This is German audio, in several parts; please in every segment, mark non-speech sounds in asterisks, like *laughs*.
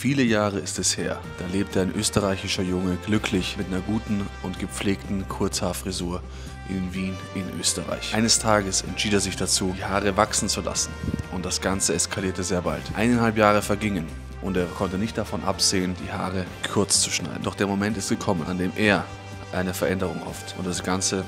Viele Jahre ist es her, da lebte ein österreichischer Junge glücklich mit einer guten und gepflegten Kurzhaarfrisur in Wien in Österreich. Eines Tages entschied er sich dazu, die Haare wachsen zu lassen und das Ganze eskalierte sehr bald. Eineinhalb Jahre vergingen und er konnte nicht davon absehen, die Haare kurz zu schneiden. Doch der Moment ist gekommen, an dem er eine Veränderung hofft und das Ganze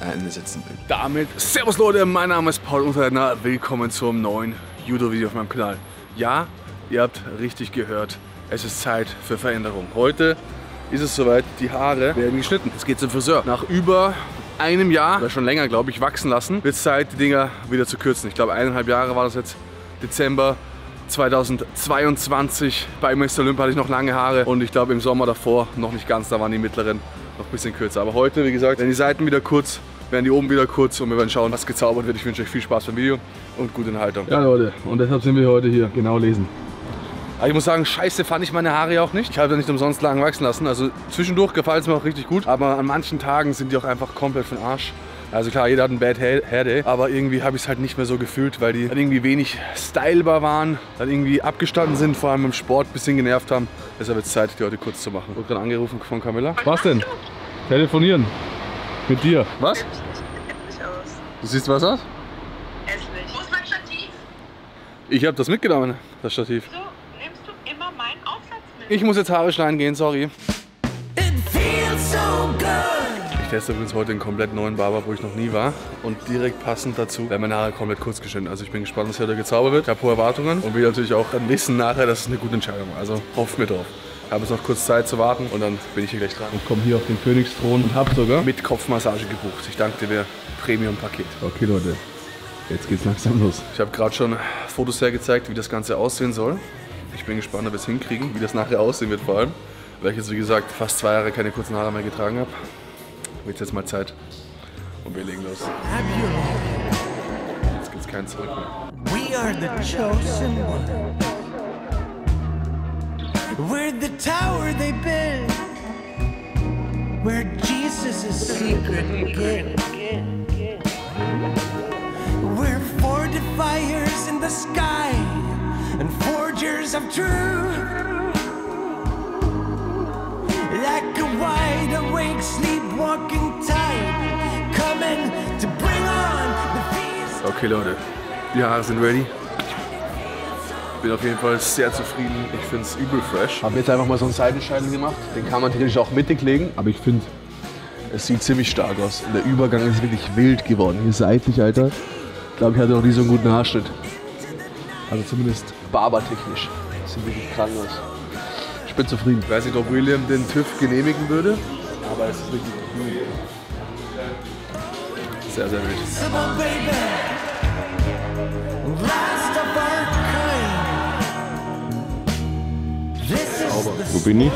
ein Ende setzen will. Damit, Servus Leute, mein Name ist Paul Unterleitner. Willkommen zum neuen Judo-Video auf meinem Kanal. Ja, ihr habt richtig gehört, es ist Zeit für Veränderung. Heute ist es soweit, die Haare werden geschnitten. Es geht zum Friseur. Nach über einem Jahr, oder schon länger glaube ich, wachsen lassen, wird es Zeit, die Dinger wieder zu kürzen. Ich glaube eineinhalb Jahre war das jetzt, Dezember 2022. Bei Mr. Olymp hatte ich noch lange Haare und ich glaube im Sommer davor noch nicht ganz, da waren die mittleren noch ein bisschen kürzer. Aber heute, wie gesagt, werden die Seiten wieder kurz, werden die oben wieder kurz und wir werden schauen, was gezaubert wird. Ich wünsche euch viel Spaß beim Video und gute Unterhaltung. Ja Leute, und deshalb sind wir heute hier, genau lesen. Aber ich muss sagen, scheiße fand ich meine Haare auch nicht. Ich habe ja nicht umsonst lang wachsen lassen. Also zwischendurch gefällt es mir auch richtig gut. Aber an manchen Tagen sind die auch einfach komplett für den Arsch. Also klar, jeder hat einen Bad Hair Day, aber irgendwie habe ich es halt nicht mehr so gefühlt, weil die dann irgendwie wenig stylbar waren, dann irgendwie abgestanden sind, vor allem im Sport ein bisschen genervt haben. Deshalb es Zeit, die heute kurz zu machen. Ich wurde gerade angerufen von Camilla. Was denn? Telefonieren. Mit dir. Was? Aus. Du siehst was aus? Hässlich. Wo ist mein Stativ? Ich habe das mitgenommen, das Stativ. So nimmst du immer meinen Aufsatz mit. Ich muss jetzt Haare schneiden gehen, sorry. It feels so good. Ich teste übrigens heute einen komplett neuen Barber, wo ich noch nie war. Und direkt passend dazu werden meine Haare komplett kurz geschnitten. Also ich bin gespannt, was hier heute gezaubert wird. Ich habe hohe Erwartungen und will natürlich auch dann wissen nachher, dass es eine gute Entscheidung war. Also hofft mir drauf. Ich habe jetzt noch kurz Zeit zu warten und dann bin ich hier gleich dran. Ich komme hier auf den Königsthron und hab sogar. Mit Kopfmassage gebucht. Ich danke dir, Premium-Paket. Okay Leute, jetzt geht's langsam los. Ich habe gerade schon Fotos hergezeigt, wie das Ganze aussehen soll. Ich bin gespannt, ob wir es hinkriegen, wie das nachher aussehen wird vor allem. Weil ich jetzt, wie gesagt, fast zwei Jahre keine kurzen Haare mehr getragen habe. Wird jetzt mal Zeit. Und wir legen los. Jetzt gibt's kein Zurück mehr. We are the chosen one. We're the tower they built. Where Jesus' secret again. We're fortifiers in the sky forgers of truth. Like a wide awake, sleepwalking tide, coming to bring on the feast. Okay, Leute, die Haare sind ready. Bin auf jeden Fall sehr zufrieden. Ich finde es übel fresh. Habe jetzt einfach mal so einen Seitenscheitel gemacht. Den kann man theoretisch auch mittig legen, aber ich finde, es sieht ziemlich stark aus. Und der Übergang ist wirklich wild geworden. Hier seitlich, Alter. Ich glaube, ich hatte noch nie so einen guten Haarschnitt. Also zumindest barbertechnisch. Das sieht wirklich krank aus. Ich bin zufrieden. Ich weiß nicht, ob William den TÜV genehmigen würde, aber es ist wirklich cool. Sehr, sehr wild. The Wo bin ich?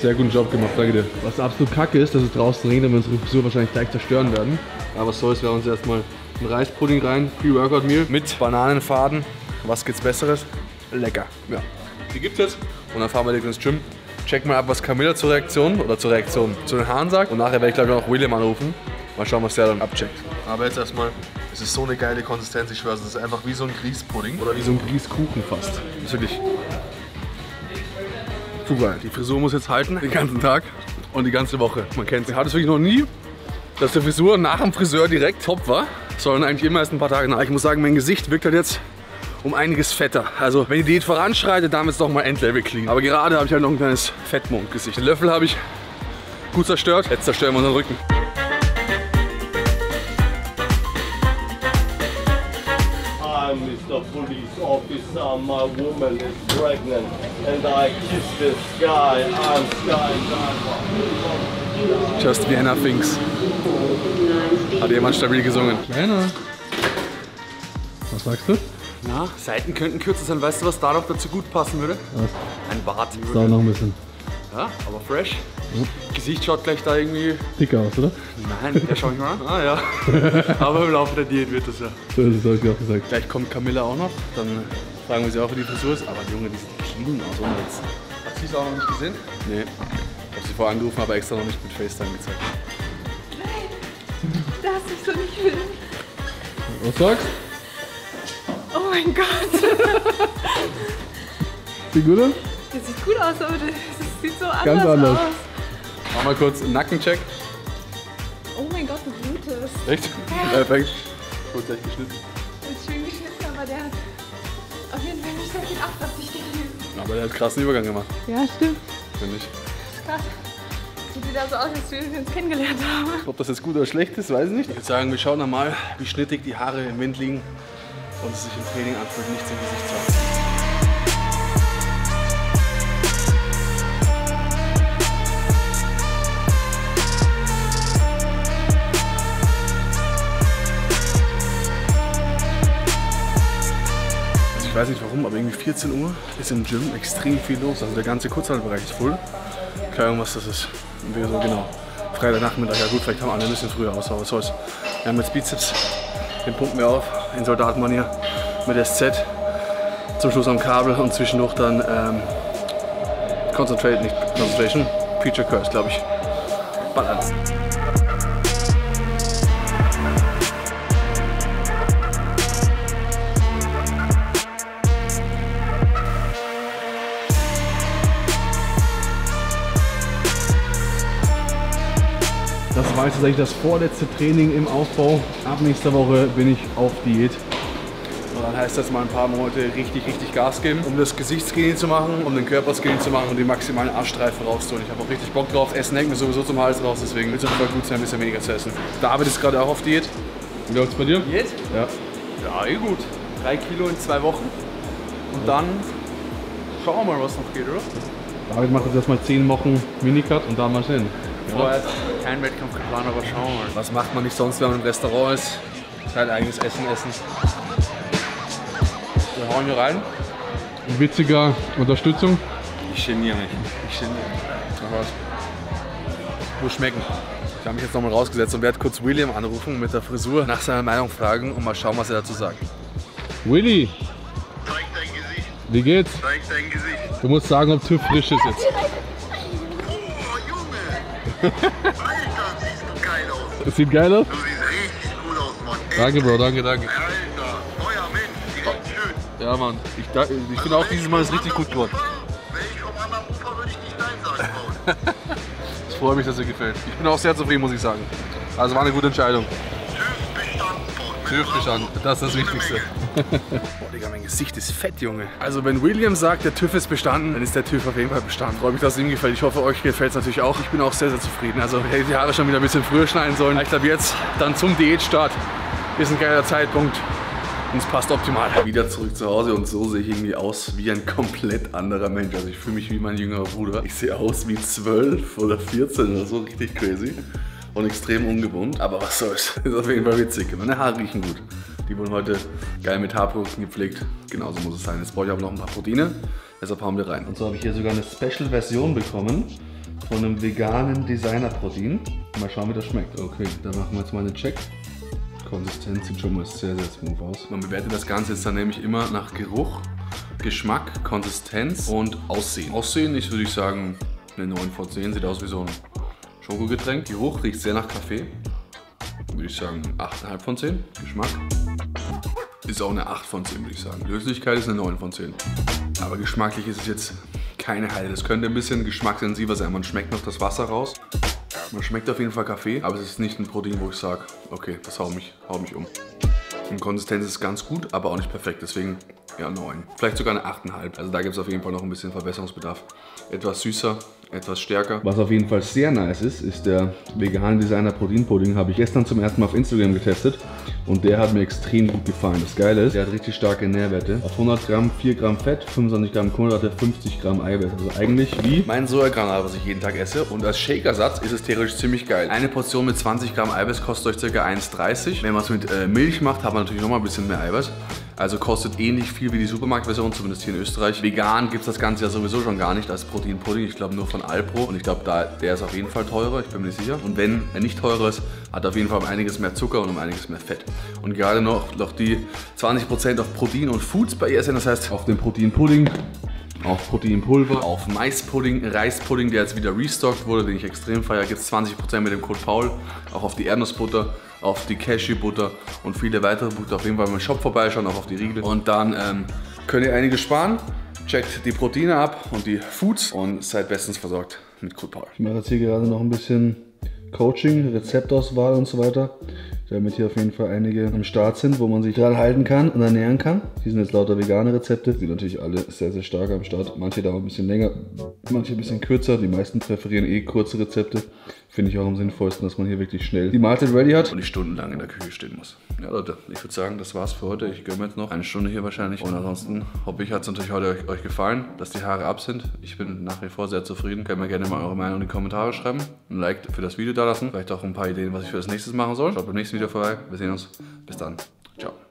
Sehr guten Job gemacht, danke dir. Was absolut kacke ist, dass es draußen regnet und wir unsere Frisur wahrscheinlich gleich zerstören werden. Aber was soll's, wir haben uns erstmal einen Reispudding rein, Pre-Workout-Meal mit Bananenfaden. Was gibt's Besseres? Lecker. Ja. Die gibt's jetzt. Und dann fahren wir direkt ins Gym. Checken mal ab, was Camilla zur Reaktion oder zur Reaktion zu den Haaren sagt. Und nachher werde ich glaube ich auch William anrufen. Mal schauen, was der dann abcheckt. Aber jetzt erstmal, es ist so eine geile Konsistenz, ich schwör's, es ist einfach wie so ein Grießpudding. Oder wie so ein Grießkuchen fast. Das ist wirklich zu geil. Die Frisur muss jetzt halten, den ganzen Tag und die ganze Woche. Man kennt es. Ich hatte es wirklich noch nie, dass die Frisur nach dem Friseur direkt top war, sondern eigentlich immer erst ein paar Tage nach. Ich muss sagen, mein Gesicht wirkt halt jetzt um einiges fetter. Also wenn die Diät voranschreitet, dann wird es doch mal Endlevel clean. Aber gerade habe ich halt noch ein kleines Fettmondgesicht. Den Löffel habe ich gut zerstört. Jetzt zerstören wir unseren Rücken. I'm Mr. Police Officer, my woman is pregnant, and I kiss this guy, I'm skydiver. Just Vienna Things. Hat jemand stabil gesungen. Kleiner. Was sagst du? Na, Seiten könnten kürzer sein. Weißt du, was da noch dazu gut passen würde? Was? Ein Bart. Sau noch ein bisschen Ja, aber fresh. Gesicht schaut gleich da irgendwie. dicker aus, oder? Nein, der schau ich mal an. Ah ja. *laughs* aber im Laufe der Diät wird das ja. So ist es, hab ich dir auch gesagt. Gleich kommt Camilla auch noch. Dann fragen wir sie auch, wie die Frisur ist. Aber Junge, die sieht clean aus. Ohne Witz. Hast du sie auch noch nicht gesehen? Nee. Ich habe sie vorher angerufen, aber extra noch nicht mit FaceTime gezeigt. Das ist so nicht will. Was sagst Oh mein Gott. Sieht gut aus? Das sieht gut aus, aber das, sieht so anders, Ganz anders. aus. Mach mal kurz einen Nackencheck. Oh mein Gott, du blutest. Echt? Perfekt. Kurz echt geschnitten. Das ist schön geschnitten, aber der hat auf jeden Fall nicht so viel Acht auf dich gegeben. Aber der hat einen krassen Übergang gemacht, Ja, stimmt. finde ich. Krass. Sieht wieder so aus, als wir uns kennengelernt haben. Ob das jetzt gut oder schlecht ist, weiß ich nicht. Ich würde sagen, wir schauen nochmal, wie schnittig die Haare im Wind liegen und es sich im Training anfühlt, nichts im Gesicht zu haben. Also ich weiß nicht warum, aber irgendwie 14 Uhr ist im Gym extrem viel los. Also der ganze Kurzhaltebereich ist voll. Keine Ahnung, was das ist. Wir so genau. Freitagnachmittag, ja gut, vielleicht haben alle ein bisschen früher aus, aber was soll's. Wir haben jetzt Bizeps, den pumpen wir auf in Soldatenmanier mit SZ. Zum Schluss am Kabel und zwischendurch dann ähm, Concentrate, nicht Concentration, Preacher Curse, glaube ich. Ballern. Das war jetzt tatsächlich das vorletzte Training im Aufbau. Ab nächster Woche bin ich auf Diät. Und dann heißt das mal ein paar Monate richtig, richtig Gas geben, um das Gesichtsskinny zu machen, um den Körperskinny zu machen und die maximalen Arschstreifen rauszuholen. Ich habe auch richtig Bock drauf. Essen hängt mir sowieso zum Hals raus, deswegen wird es auf jeden Fall gut sein, ein bisschen weniger zu essen. David ist gerade auch auf Diät. Wie läuft's bei dir? Jetzt? Ja. Ja, eh gut. Drei Kilo in zwei Wochen. Und dann schauen wir mal, was noch geht, oder? David macht jetzt erstmal 10 Wochen Minicut und dann mal sehen. Vorher kein Wettkampf geplant, aber schauen wir mal. Was macht man nicht sonst, wenn man im Restaurant ist? Sein eigenes Essen essen. Wir hauen hier rein. Witziger Unterstützung. Ich geniere mich. Ich geniere Ach was. Muss schmecken. Ich habe mich jetzt nochmal rausgesetzt und werde kurz William anrufen mit der Frisur, nach seiner Meinung fragen und mal schauen, was er dazu sagt. Willi, Zeig dein Gesicht, wie geht's? zeig dein Gesicht. Du musst sagen, ob TÜV frisch ist jetzt. *laughs* Oh! Alter, siehst du geil aus. Das sieht geil aus. Du siehst richtig cool aus, Mann. Echt. Danke, Bro, danke, danke. Alter, neuer Mensch, direkt schön. Ja, Mann. Ich, ich finde auch, dieses Mal ist richtig gut geworden. Wäre ich vom anderen Ufer, würde ich nicht Nein sagen wollen. *laughs* Ich freue mich, dass dir gefällt. Ich bin auch sehr zufrieden, muss ich sagen. Also war eine gute Entscheidung. TÜV bestanden, Boy. TÜV bestanden. Das ist das Wichtigste. Boah, Digga, mein Gesicht ist fett, Junge. Also wenn William sagt, der TÜV ist bestanden, dann ist der TÜV auf jeden Fall bestanden. Freue mich, dass es ihm gefällt. Ich hoffe, euch gefällt es natürlich auch. Ich bin auch sehr, sehr zufrieden. Also hätte die Haare schon wieder ein bisschen früher schneiden sollen. Ich glaube jetzt dann zum Diätstart ist ein geiler Zeitpunkt. Und es passt optimal. Wieder zurück zu Hause und so sehe ich irgendwie aus wie ein komplett anderer Mensch. Also ich fühle mich wie mein jüngerer Bruder. Ich sehe aus wie 12 oder 14 oder so, richtig crazy. Und extrem ungewohnt. Aber was soll's. *laughs* Ist auf jeden Fall witzig. Meine Haare riechen gut. Die wurden heute geil mit Haarprodukten gepflegt. Genauso muss es sein. Jetzt brauche ich aber noch ein paar Proteine. Deshalb hauen wir rein. Und so habe ich hier sogar eine Special-Version bekommen von einem veganen Designer-Protein. Mal schauen, wie das schmeckt. Okay, dann machen wir jetzt mal einen Check. Konsistenz sieht schon mal sehr, sehr smooth aus. Man bewertet das Ganze jetzt dann nämlich immer nach Geruch, Geschmack, Konsistenz und Aussehen. Aussehen ist, würde ich sagen, eine 9 von 10. Sieht aus wie so ein Schokogetränk. Geruch riecht sehr nach Kaffee. Würde ich sagen 8,5 von 10. Geschmack ist auch eine 8 von 10, würde ich sagen. Löslichkeit ist eine 9 von 10. Aber geschmacklich ist es jetzt keine Heile. Das könnte ein bisschen geschmackssensibler sein. Man schmeckt noch das Wasser raus. Man schmeckt auf jeden Fall Kaffee, aber es ist nicht ein Protein, wo ich sage, okay, das haut mich, haut mich um. Die Konsistenz ist ganz gut, aber auch nicht perfekt, deswegen ja 9. Vielleicht sogar eine 8,5. Also da gibt es auf jeden Fall noch ein bisschen Verbesserungsbedarf. Etwas süßer, etwas stärker. Was auf jeden Fall sehr nice ist, ist der vegane Designer Proteinpudding. Habe ich gestern zum ersten Mal auf Instagram getestet und der hat mir extrem gut gefallen. Das Geile ist, der hat richtig starke Nährwerte. Auf 100 Gramm 4 Gramm Fett, 25 Gramm Kohlenhydrate, 50 Gramm Eiweiß. Also eigentlich wie Mein Sojagranat, was ich jeden Tag esse. Und als Shakersatz ist es theoretisch ziemlich geil. Eine Portion mit 20 Gramm Eiweiß kostet euch ca. 1,30. Wenn man es mit äh, Milch macht, hat man natürlich nochmal ein bisschen mehr Eiweiß. Also kostet ähnlich viel wie die Supermarktversion, zumindest hier in Österreich. Vegan gibt es das Ganze ja sowieso schon gar nicht als Proteinpudding. Ich glaube nur von Alpro. Und ich glaube, da, der ist auf jeden Fall teurer, ich bin mir nicht sicher. Und wenn er nicht teurer ist, hat er auf jeden Fall um einiges mehr Zucker und um einiges mehr Fett. Und gerade noch, noch die 20% auf Protein und Foods bei sind, das heißt auf den Proteinpudding, auf Proteinpulver, auf Maispudding, Reispudding, der jetzt wieder restockt wurde, den ich extrem feiere, gibt es 20% mit dem Code Paul. Auch auf die Erdnussbutter, auf die Cashewbutter und viele weitere Produkte. Auf jeden Fall im Shop vorbeischauen, auch auf die Riegel. Und dann ähm, könnt ihr einiges sparen. Checkt die Proteine ab und die Foods und seid bestens versorgt mit Cool Power. Ich mache jetzt hier gerade noch ein bisschen Coaching, Rezeptauswahl und so weiter damit hier auf jeden Fall einige am Start sind, wo man sich dran halten kann und ernähren kann. Hier sind jetzt lauter vegane Rezepte, die natürlich alle sehr, sehr stark am Start. Manche dauern ein bisschen länger, manche ein bisschen kürzer. Die meisten präferieren eh kurze Rezepte. Finde ich auch am sinnvollsten, dass man hier wirklich schnell die Mahlzeit ready hat und nicht stundenlang in der Küche stehen muss. Ja Leute, ich würde sagen, das war's für heute. Ich gönne mir jetzt noch eine Stunde hier wahrscheinlich. Und ansonsten hoffe ich, hat es natürlich heute euch gefallen, dass die Haare ab sind. Ich bin nach wie vor sehr zufrieden. Könnt mir gerne mal eure Meinung in die Kommentare schreiben. Ein Like für das Video da lassen. Vielleicht auch ein paar Ideen, was ich für das nächste machen soll. Schaut beim nächsten Video vorbei. Wir sehen uns. Bis dann. Ciao.